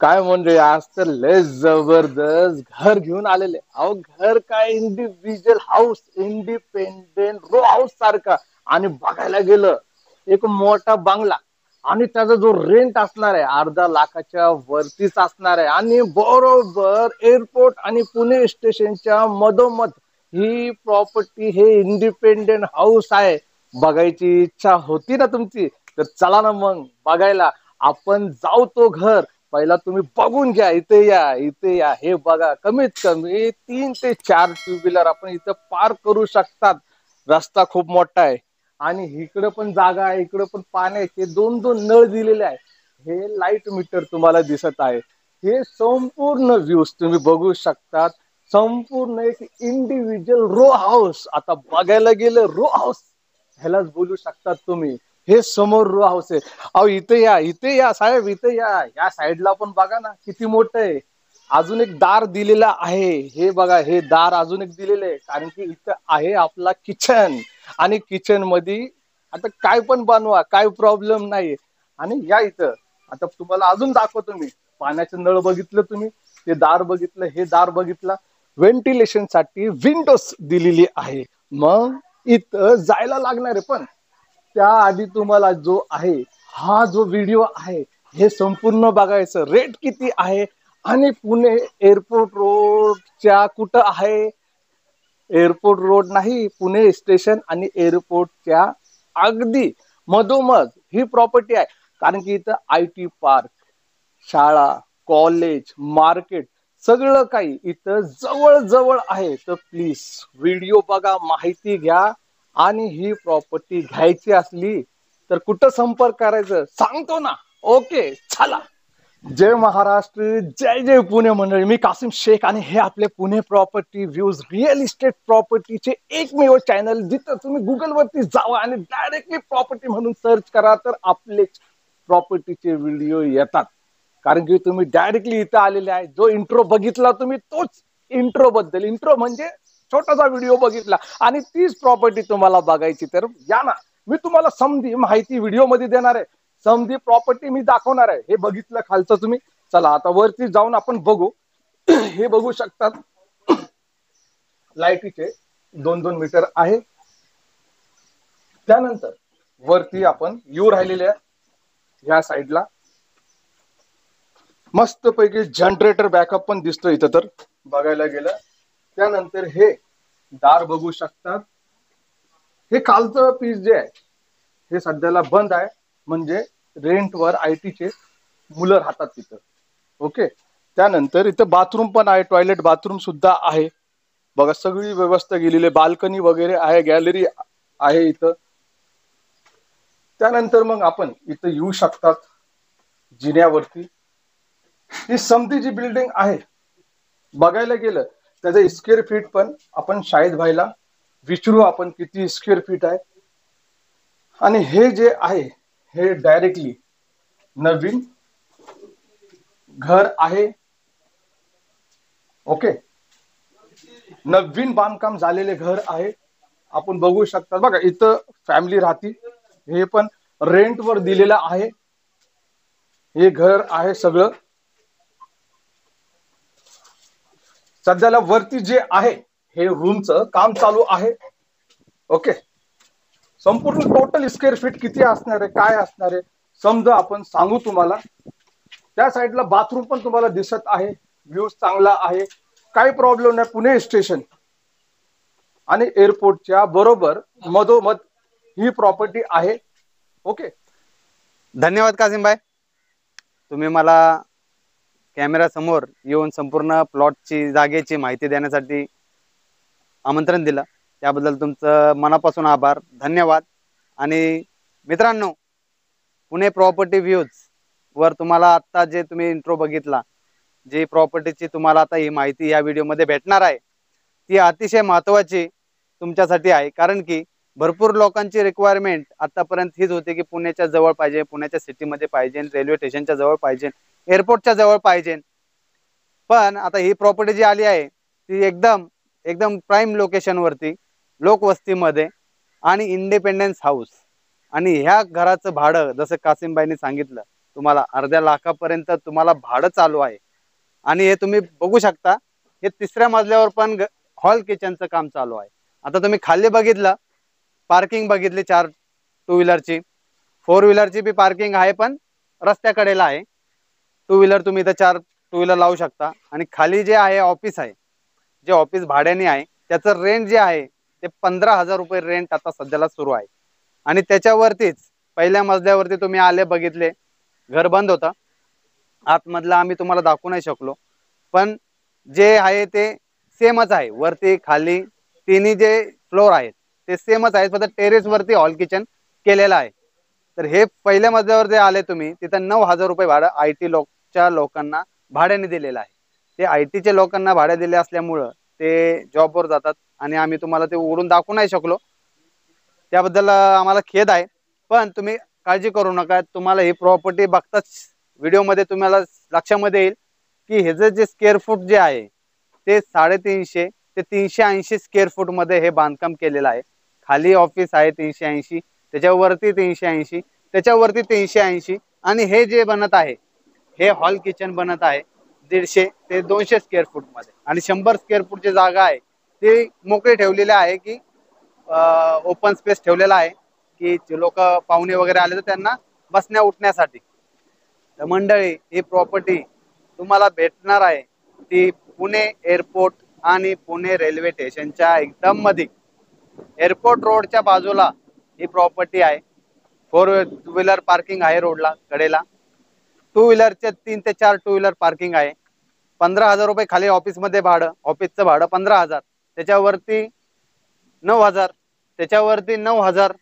काय म्हणजे आज तर लय जबरदस्त घर घेऊन आलेले. अहो घर काय individual house independent row house सारखा. आणि बघायला गेलं एक मोठा बंगला आणि त्याचा जो रेंट असणार आहे अर्धा लाखाच्या वरतीच असणार आहे. आणि बरोबर एअरपोर्ट आणि पुणे स्टेशनच्या मधोमध ही प्रॉपर्टी हे इंडिपेंडेंट हाऊस आहे. बघायची इच्छा होती ना तुमची? तर चला ना मग बघायला. आपण जाऊ तो घर. पहिला तुम्ही बघून घ्या इथे या इथे या. हे बघा कमीत कमी तीन ते चार टू व्हीलर आपण इथं पार करू शकतात. रस्ता खूप मोठा आहे. आणि इकडं पण जागा आहे इकडं पण पाण्याचे दोन दोन नळ दिलेले आहे. हे लाइट मीटर तुम्हाला दिसत आहे. हे संपूर्ण व्ह्यूज तुम्ही बघू शकतात. संपूर्ण एक इंडिव्हिज्युअल रो हाऊस आता बघायला गेलं रो हाऊस ह्यालाच बोलू शकतात तुम्ही. हे समोर रो हाऊस आहे. अहो इथे या इथे या साहेब इथे या. या साईडला पण बघा ना किती मोठं आहे. अजून एक दार दिलेला आहे. हे बघा हे दार अजून एक दिलेलं आहे. कारण की इथं आहे आपला किचन. आणि किचनमध्ये आता काय पण बनवा काय प्रॉब्लेम नाही आणि या इथं. आता तुम्हाला अजून दाखवतो मी. पाण्याचं नळ बघितलं तुम्ही? ते दार बघितलं हे दार बघितलं. व्हेंटिलेशनसाठी विंडोज दिलेली आहे. मग इथं जायला लागणार आहे पण. त्याआधी तुम्हाला जो आहे हा जो व्हिडिओ आहे हे संपूर्ण बघायचं. रेट किती आहे? आणि पुणे एअरपोर्ट रोडच्या कुठं आहे? एअरपोर्ट रोड नाही पुणे स्टेशन आणि एअरपोर्टच्या अगदी मधोमध ही प्रॉपर्टी आहे. कारण की इथं आय टी पार्क शाळा कॉलेज मार्केट सगळं काही इथं जवळ जवळ आहे. तर प्लीज व्हिडिओ बघा माहिती घ्या. आणि ही प्रॉपर्टी घ्यायची असली तर कुठं संपर्क करायचं? सांगतो ना. ओके चला. जय महाराष्ट्र जय जय पुणे मंडळी. मी कासिम शेख आणि हे आपले Pune property views real estate प्रॉपर्टीचे एकमेव चॅनल जिथं तुम्ही गुगलवरती जावा आणि डायरेक्टली प्रॉपर्टी म्हणून सर्च करा तर आपले प्रॉपर्टीचे व्हिडिओ येतात. कारण की तुम्ही डायरेक्टली इथं आलेले आहे. जो इंट्रो बघितला तुम्ही तोच इंट्रो बद्दल. इंट्रो म्हणजे छोटासा व्हिडिओ बघितला. आणि तीच प्रॉपर्टी तुम्हाला बघायची तर या ना. मी तुम्हाला समधी माहिती व्हिडिओमध्ये देणार आहे. समधी प्रॉपर्टी मी दाखवणार आहे. हे बघितलं खालचं तुम्ही. चला आता वरती जाऊन आपण बघू. हे बघू शकतात. लाईटीचे दोन दोन मीटर आहे. त्यानंतर वरती आपण येऊ राहिलेले आहे. ह्या साईडला. मस्त पैकी जनरेटर बॅकअप पण दिसतो इथं तर. बघायला गेलं. त्यानंतर हे दार बघू शकतात. हे कालचं पीस जे आहे हे सध्याला बंद आहे. म्हणजे रेंटवर आय टीचे मुलं राहतात तिथं. ओके त्यानंतर इथं बाथरूम पण आहे टॉयलेट बाथरूम सुद्धा आहे. बघा सगळी व्यवस्था गेलेली बाल्कनी वगैरे आहे गॅलरी आहे इथं. त्यानंतर मग आपण इथं येऊ शकतात जिन्यावरती. ही समधी जी बिल्डिंग आहे बघायला गेलं त्याचं स्क्वेअर फीट पण आपण शाळेत व्हायला विचारू आपण किती स्क्वेअर फीट आहे. आणि हे जे आहे हे डायरेक्टली नवीन घर आहे. ओके नवीन बांधकाम झालेले घर आहे. आपण बघू शकता बघा इथं फॅमिली राहती हे पण रेंटवर दिलेलं आहे. हे घर आहे सगळं. सध्याला वरती जे आहे हे रूमचं काम चालू आहे. ओके संपूर्ण टोटल स्क्वेअर फीट किती असणार आहे काय असणार आहे समजा आपण सांगू तुम्हाला. त्या साईडला बाथरूम पण तुम्हाला दिसत आहे व्ह्यूज चांगला आहे. काही प्रॉब्लेम नाही पुणे स्टेशन आणि एअरपोर्टच्या बरोबर मधोमध ही प्रॉपर्टी आहे. ओके धन्यवाद कासिमबाई तुम्ही मला कॅमेरासमोर येऊन संपूर्ण प्लॉटची जागेची माहिती देण्यासाठी आमंत्रण दिलं. त्याबद्दल तुमचं मनापासून आभार धन्यवाद. आणि मित्रांनो पुणे प्रॉपर्टी व्ह्यूज वर तुम्हाला आत्ता जे तुम्ही इंट्रो बघितला जी प्रॉपर्टीची तुम्हाला आता ही माहिती या व्हिडिओमध्ये भेटणार आहे ती अतिशय महत्त्वाची तुमच्यासाठी आहे. कारण की भरपूर लोकांची रिक्वायरमेंट आतापर्यंत हीच होती की पुण्याच्या जवळ पाहिजे पुण्याच्या सिटीमध्ये पाहिजे रेल्वे स्टेशनच्या जवळ पाहिजे एअरपोर्टच्या जवळ पाहिजे. पण आता ही प्रॉपर्टी जी आली आहे ती एकदम एकदम प्राईम लोकेशनवरती लोकवस्तीमध्ये आणि इंडिपेंडन्स हाऊस आणि ह्या घराचं भाडं जसं कासिमबाईंनी सांगितलं तुम्हाला अर्ध्या लाखापर्यंत तुम्हाला भाडं चालू आहे. आणि हे तुम्ही बघू शकता हे तिसऱ्या मजल्यावर पण हॉल किचनचं काम चालू आहे. आता तुम्ही खाली बघितलं पार्किंग बघितली चार टू व्हीलरची फोर व्हीलरची बी पार्किंग आहे पण रस्त्याकडेला आहे. टू व्हीलर तुम्ही इथं चार टू व्हीलर लावू शकता. आणि खाली जे आहे ऑफिस आहे जे ऑफिस भाड्याने आहे त्याचं रेंट जे आहे ते पंधरा हजार रुपये रेंट आता सध्याला सुरू आहे. आणि त्याच्यावरतीच पहिल्या मजल्यावरती तुम्ही आले बघितले घर बंद होतं. आतमधला आम्ही तुम्हाला दाखवू नाही शकलो. पण जे आहे ते सेमच आहे. वरती खाली तिन्ही जे फ्लोअर आहेत ते सेमच आहेत फक्त टेरेस वरती हॉल किचन केलेलं आहे. तर हे पहिल्या मजल्यावर जे आले तुम्ही तिथं नऊ हजार रुपये भाडं आय टी लोकच्या लोकांना भाड्याने दिलेलं आहे. ते आय टीच्या लोकांना भाडे दिले असल्यामुळं ते जॉबवर जातात आणि आम्ही तुम्हाला ते उघडून दाखवू नाही शकलो. त्याबद्दल आम्हाला खेद आहे. पण तुम्ही काळजी करू नका. तुम्हाला ही प्रॉपर्टी बघताच व्हिडिओमध्ये तुम्हाला लक्षामध्ये येईल की ह्याचं जे स्क्वेअर फूट जे आहे ते साडेतीनशे ते तीनशे ऐंशी स्क्वेअर फूटमध्ये हे बांधकाम केलेलं आहे. खाली ऑफिस आहे तीनशे ऐंशी त्याच्यावरती तीनशे ऐंशी त्याच्यावरती तीनशे ऐंशी आणि हे जे बनत आहे हे हॉल किचन बनत आहे दीडशे ते दोनशे स्क्वेअर फूटमध्ये. आणि शंभर स्क्वेअर फूटची जागा आहे ती मोकळी ठेवलेली आहे की ओपन स्पेस ठेवलेला आहे की लोक पाहुणे वगैरे आले तर त्यांना बसण्या उठण्यासाठी. तर मंडळी ही प्रॉपर्टी तुम्हाला भेटणार आहे ती पुणे एअरपोर्ट आणि पुणे रेल्वे स्टेशनच्या एकदम मध्ये एअरपोर्ट रोडच्या बाजूला ही प्रॉपर्टी आहे. फोर व्हीलर पार्किंग आहे रोडला कडेला. टू व्हीलरचे तीन ते चार टू व्हीलर पार्किंग आहे. पंधरा हजार रुपये खाली ऑफिसमध्ये भाडं ऑफिसचं भाडं पंधरा हजार. त्याच्यावरती नऊ हजार त्याच्यावरती नऊ हजार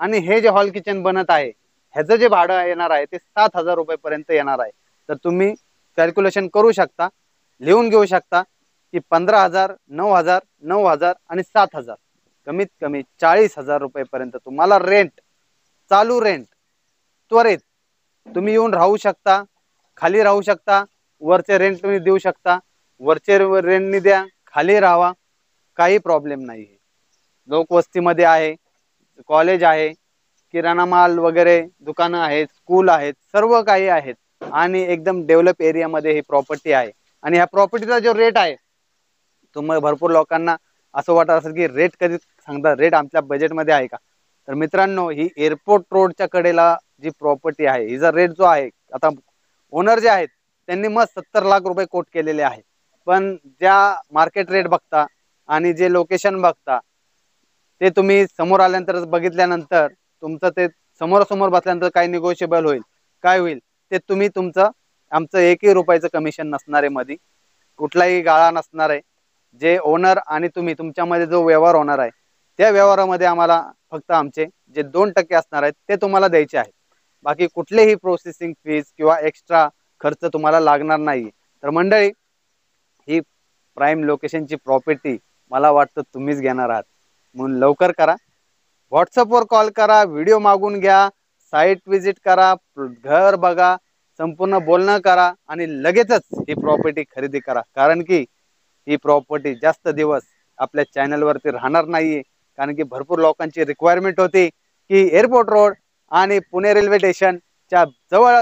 आणि हे जे हॉल किचन बनत आहे ह्याचं जे भाडं येणार आहे ते सात हजार रुपयेपर्यंत येणार आहे. तर तुम्ही कॅल्क्युलेशन करू शकता लिहून घेऊ शकता की पंधरा हजार नऊ हजार नऊ हजार आणि सात हजार. कमीत कमी चाळीस हजार रुपयेपर्यंत तुम्हाला रेंट चालू रेंट त्वरित तुम्ही येऊन राहू शकता खाली राहू शकता वरचे रेंट तुम्ही देऊ शकता वरचे रेंटनी द्या खाली राहावा काही प्रॉब्लेम नाही आहे. लोकवस्तीमध्ये आहे कॉलेज आहे किराणा माल वगैरे दुकानं आहेत स्कूल आहेत सर्व काही आहेत. आणि एकदम डेव्हलप एरियामध्ये ही प्रॉपर्टी आहे. आणि ह्या प्रॉपर्टीचा जो रेट आहे तुम्हाला भरपूर लोकांना असं वाटत असेल की रेट कधी सांगता रेट आमच्या बजेटमध्ये आहे का? तर मित्रांनो ही एअरपोर्ट रोडच्या कडेला जी प्रॉपर्टी आहे हिचा रेट जो आहे आता ओनर जे आहेत त्यांनी मग सत्तर लाख रुपये कोट केलेले आहे. पण ज्या मार्केट रेट बघता आणि जे लोकेशन बघता ते तुम्ही समोर आल्यानंतर बघितल्यानंतर तुमचं ते समोरासमोर बसल्यानंतर काय निगोशिएबल होईल काय होईल ते तुम्ही तुमचं आमचं एकही रुपयाचं कमिशन नसणार आहे मध्ये कुठलाही गाळा नसणार आहे. जे ओनर आणि तुम्ही तुमच्यामध्ये जो व्यवहार होणार आहे त्या व्यवहारामध्ये आम्हाला फक्त आमचे जे दोन टक्के असणार आहेत ते तुम्हाला द्यायचे आहेत. बाकी कुठलेही प्रोसेसिंग फीज किंवा एक्स्ट्रा खर्च तुम्हाला लागणार नाही तर मंडळी ही प्राईम लोकेशनची प्रॉपर्टी मला वाटतं तुम्हीच घेणार आहात. म्हणून लवकर करा. व्हॉट्सअपवर कॉल करा व्हिडिओ मागून घ्या साईट व्हिजिट करा घर बघा संपूर्ण बोलणं करा आणि लगेचच ही प्रॉपर्टी खरेदी करा. कारण की ही प्रॉपर्टी जास्त दिवस आपल्या चॅनलवरती राहणार नाहीये. कारण की भरपूर लोकांची रिक्वायरमेंट होती की एअरपोर्ट रोड आणि पुणे रेल्वे स्टेशनच्या जवळ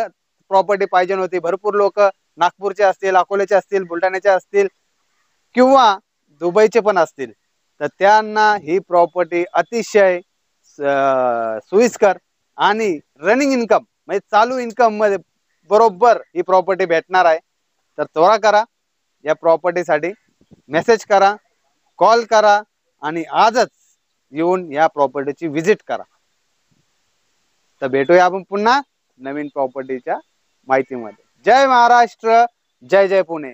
प्रॉपर्टी पाहिजे होती भरपूर लोक नागपूरचे असतील अकोल्याचे असतील बुलढाण्याचे असतील किंवा दुबईचे पण असतील. तर त्यांना ही प्रॉपर्टी अतिशय सुईस्कर आणि रनिंग इन्कम म्हणजे चालू इन्कममध्ये बरोबर ही प्रॉपर्टी भेटणार आहे. तर त्वरा करा या प्रॉपर्टीसाठी मेसेज करा कॉल करा आणि आजच येऊन या प्रॉपर्टीची व्हिजिट करा. तर भेटूया आपण पुन्हा नवीन प्रॉपर्टीच्या माहितीमध्ये. जय महाराष्ट्र जय जय पुणे.